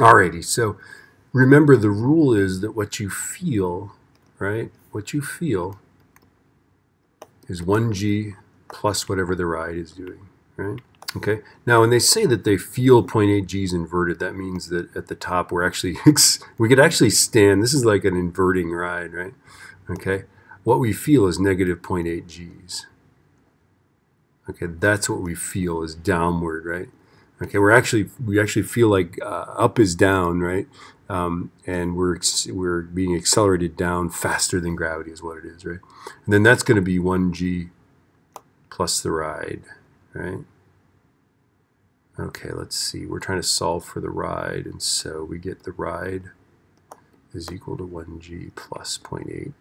Alrighty, so remember the rule is that what you feel, right, what you feel is 1g plus whatever the ride is doing, right? Okay. Now, when they say that they feel 0.8 g is inverted, that means that at the top we're actually we could actually stand. This is like an inverting ride, right? Okay. What we feel is negative 0.8 g's. Okay, that's what we feel is downward, right? Okay, we're actually we actually feel like uh, up is down, right? Um, and we're we're being accelerated down faster than gravity is what it is, right? And then that's going to be 1g plus the ride, right? Okay, let's see. We're trying to solve for the ride, and so we get the ride is equal to 1g plus 0.8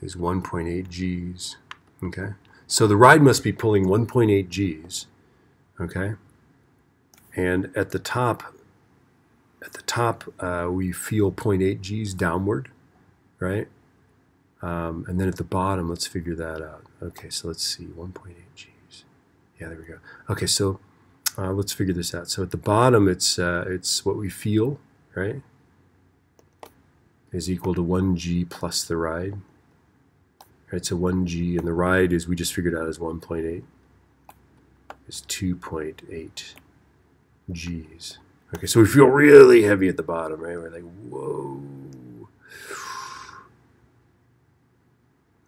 is 1.8 g's. Okay, so the ride must be pulling 1.8 g's. Okay, and at the top, at the top, uh, we feel 0.8 g's downward, right? Um, and then at the bottom, let's figure that out. Okay, so let's see, 1.8 g's. Yeah, there we go. Okay, so uh, let's figure this out. So at the bottom, it's uh, it's what we feel, right? Is equal to 1g plus the ride. Right, so 1g, and the ride is, we just figured out as 1.8, is 2.8 g's. Okay, so we feel really heavy at the bottom, right? We're like, whoa.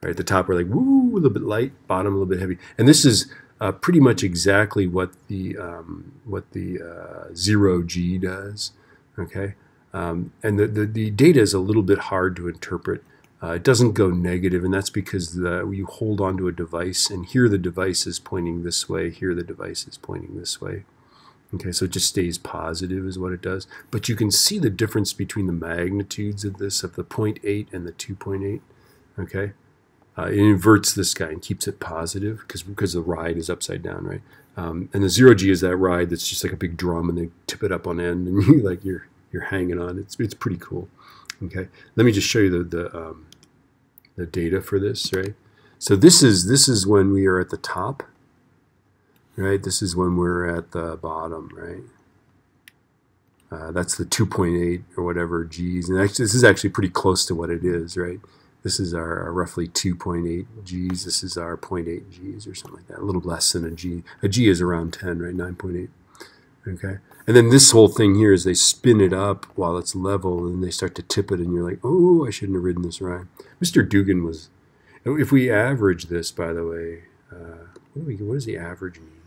Right at the top, we're like, woo, a little bit light, bottom a little bit heavy. And this is uh, pretty much exactly what the um, what the uh, zero G does. Okay, um, and the, the, the data is a little bit hard to interpret. Uh, it doesn't go negative, and that's because the, you hold onto a device, and here the device is pointing this way, here the device is pointing this way. Okay, so it just stays positive is what it does. But you can see the difference between the magnitudes of this, of the 0.8 and the 2.8. Okay, uh, it inverts this guy and keeps it positive because because the ride is upside down, right? Um, and the zero G is that ride that's just like a big drum, and they tip it up on end, and you like you're you're hanging on. It's it's pretty cool. Okay, let me just show you the the um, the data for this, right? So this is this is when we are at the top, right? This is when we're at the bottom, right? Uh, that's the 2.8 or whatever G's, and actually, this is actually pretty close to what it is, right? This is our, our roughly 2.8 Gs. This is our 0.8 Gs or something like that. A little less than a G. A G is around 10, right? 9.8. Okay. And then this whole thing here is they spin it up while it's level and they start to tip it and you're like, oh, I shouldn't have ridden this ride. Mr. Dugan was, if we average this, by the way, uh, what, do we, what does the average mean?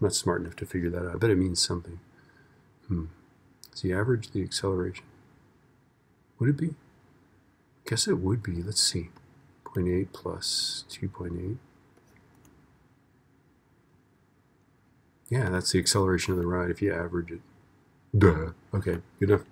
I'm not smart enough to figure that out. I bet it means something. Hmm. Is the average the acceleration? Would it be? guess it would be, let's see, 0.8 plus 2.8. Yeah, that's the acceleration of the ride if you average it. Duh. Okay, good enough.